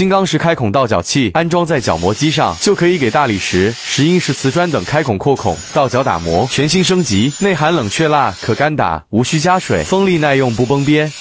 金刚石开孔倒角器安装在角磨机上，就可以给大理石、石英石、瓷砖等开孔扩孔。倒角打磨全新升级，内含冷却蜡，可干打，无需加水，锋利耐用，不崩边。